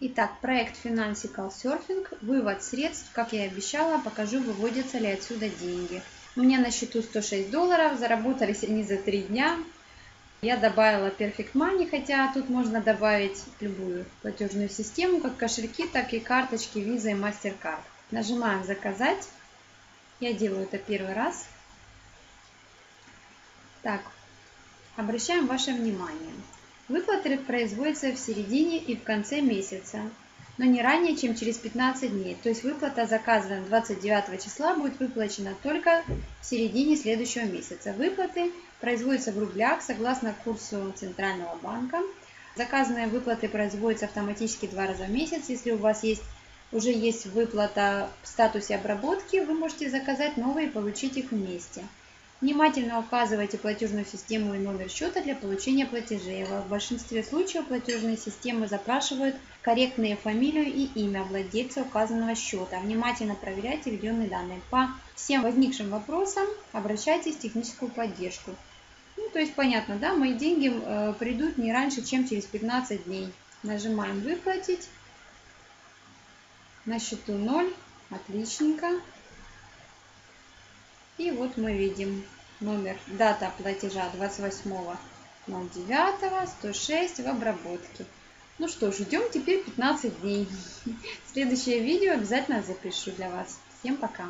Итак, проект Financial Surfing, вывод средств, как я и обещала, покажу, выводятся ли отсюда деньги. У меня на счету 106 долларов, заработались они за 3 дня. Я добавила Perfect Money, хотя тут можно добавить любую платежную систему, как кошельки, так и карточки Visa и MasterCard. Нажимаем «Заказать». Я делаю это первый раз. Так, обращаем ваше внимание. Выплаты производятся в середине и в конце месяца, но не ранее, чем через 15 дней. То есть выплата заказанная 29 числа будет выплачена только в середине следующего месяца. Выплаты производятся в рублях согласно курсу Центрального банка. Заказанные выплаты производятся автоматически два раза в месяц. Если у вас есть уже есть выплата в статусе обработки, вы можете заказать новые и получить их вместе. Внимательно указывайте платежную систему и номер счета для получения платежей. В большинстве случаев платежные системы запрашивают корректные фамилию и имя владельца указанного счета. Внимательно проверяйте введенные данные. По всем возникшим вопросам обращайтесь в техническую поддержку. Ну, то есть понятно, да, мои деньги э, придут не раньше, чем через 15 дней. Нажимаем «Выплатить». На счету 0. Отличненько. И вот мы видим номер, дата платежа 28.09, 106 в обработке. Ну что ж, ждем теперь 15 дней. Следующее видео обязательно запишу для вас. Всем пока!